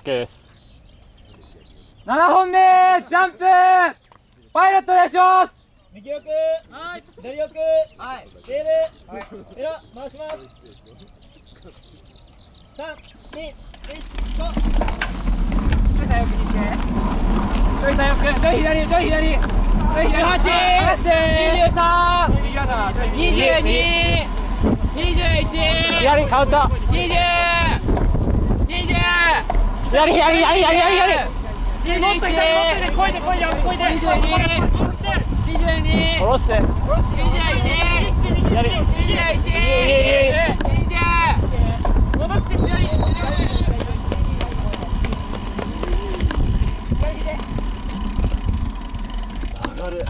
OK です。7本目ジャンプパイロットお願いします。右奥はい。左奥はい。レールはいエラ回します。三二一ゴーちょい左奥に行ちょい左奥ちょい左ちょい左ちょい左18 23 22 21左カウント20 20左左左左左左21もっと左もっと声で声で声で22 22下ろして。21左21戻して。左上がる